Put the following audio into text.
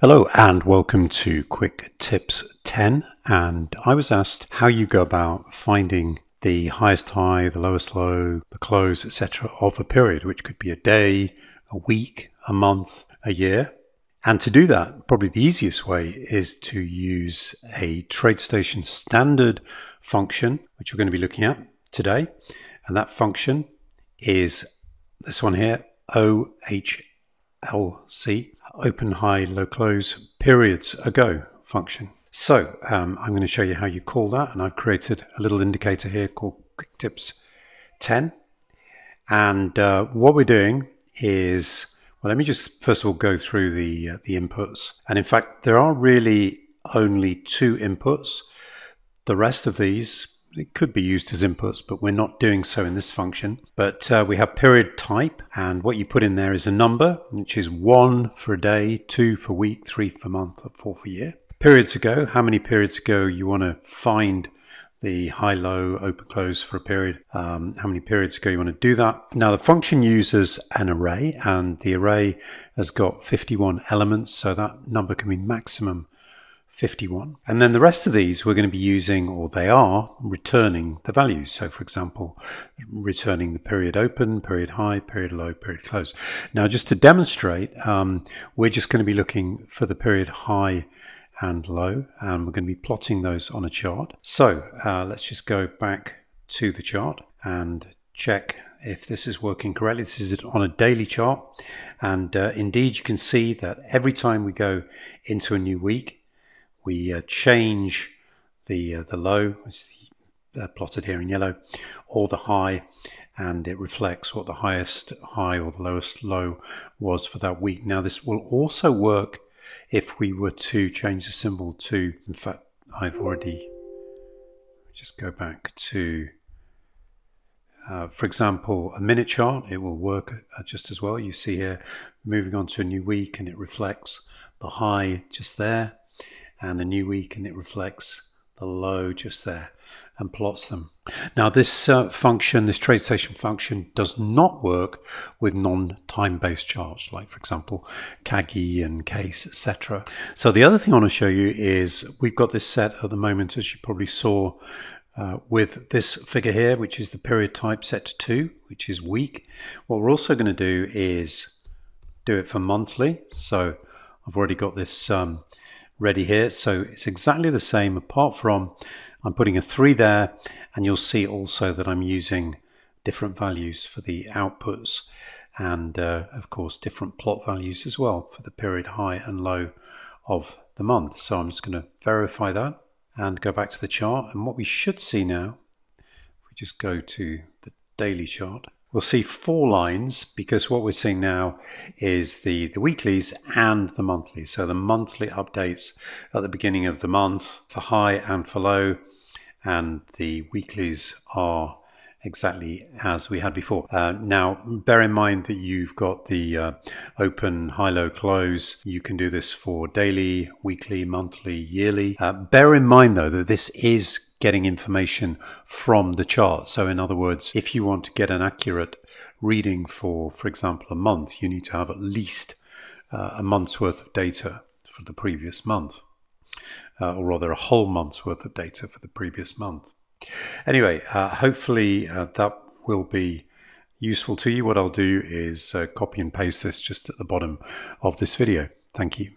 Hello and welcome to Quick Tips 10. And I was asked how you go about finding the highest high, the lowest low, the close, etc. of a period, which could be a day, a week, a month, a year. And to do that, probably the easiest way is to use a TradeStation standard function, which we're going to be looking at today. And that function is this one here, OHLC open, high, low, close periods ago function. So um, I'm going to show you how you call that. And I've created a little indicator here called Quick Tips 10. And uh, what we're doing is, well, let me just first of all go through the, uh, the inputs. And in fact, there are really only two inputs. The rest of these it could be used as inputs, but we're not doing so in this function. But uh, we have period type, and what you put in there is a number, which is one for a day, two for week, three for month, or four for year. Periods ago, how many periods ago you want to find the high, low, open, close for a period, um, how many periods ago you want to do that. Now the function uses an array and the array has got 51 elements, so that number can be maximum 51. And then the rest of these we're going to be using, or they are, returning the values. So for example, returning the period open, period high, period low, period close. Now just to demonstrate, um, we're just going to be looking for the period high and low, and we're going to be plotting those on a chart. So uh, let's just go back to the chart and check if this is working correctly. This is on a daily chart. And uh, indeed, you can see that every time we go into a new week, we uh, change the uh, the low, which is uh, plotted here in yellow, or the high, and it reflects what the highest high or the lowest low was for that week. Now this will also work if we were to change the symbol to, in fact, I've already, just go back to, uh, for example, a minute chart, it will work uh, just as well. You see here, moving on to a new week and it reflects the high just there and a new week and it reflects the low just there and plots them. Now this uh, function, this TradeStation function does not work with non-time based charts like for example Kagi and Kase etc. So the other thing I want to show you is we've got this set at the moment as you probably saw uh, with this figure here which is the period type set to 2 which is week. What we're also going to do is do it for monthly so I've already got this um, ready here. So it's exactly the same apart from I'm putting a 3 there and you'll see also that I'm using different values for the outputs and uh, of course different plot values as well for the period high and low of the month. So I'm just going to verify that and go back to the chart and what we should see now, if we just go to the daily chart, We'll see four lines because what we're seeing now is the, the weeklies and the monthlies. So the monthly updates at the beginning of the month for high and for low, and the weeklies are exactly as we had before. Uh, now, bear in mind that you've got the uh, open, high, low, close. You can do this for daily, weekly, monthly, yearly. Uh, bear in mind though that this is getting information from the chart. So in other words, if you want to get an accurate reading for, for example, a month, you need to have at least uh, a month's worth of data for the previous month, uh, or rather a whole month's worth of data for the previous month. Anyway, uh, hopefully uh, that will be useful to you. What I'll do is uh, copy and paste this just at the bottom of this video. Thank you.